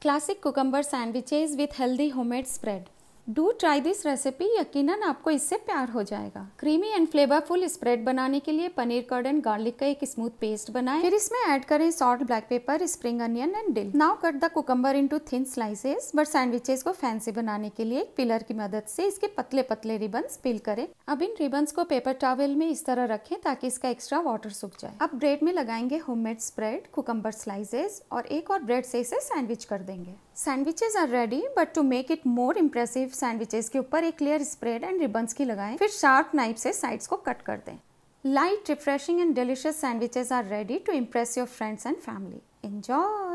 Classic cucumber sandwiches with healthy homemade spread. Do try this recipe यकीनन आपको इससे प्यार हो जाएगा। क्रीमी एंड फ्लेवरफुल स्प्रेड बनाने के लिए पनीर कर्ड एंड गार्लिक का एक स्मूथ पेस्ट बनाएँ। फिर इसमें ऐड करें salt black pepper spring onion and dill now cut the cucumber into thin slices but sandwiches को फैंसी बनाने के लिए एक पिलर की मदद से इसके पतले पतले रिबन्स पिल करें। अब इन रिबन्स को पेपर टॉवल में इस तरह रखें ताकि इसका एक्स्ट्रा वाटर सूख जाए। अब ब्रेड में लगाएँगे होममेड स्प्रेड कुकम्बर स्लाइसेस और एक और ब्रेड से इसे सैंडविच कर देंगे। Sandwiches are ready but to make it more impressive sandwiches के ऊपर एक क्लियर स्प्रेड एंड रिबन्स की लगाएँ। फिर शार्प नाइफ से साइड्स को कट कर दें। Light refreshing and delicious sandwiches are ready to impress your friends and family enjoy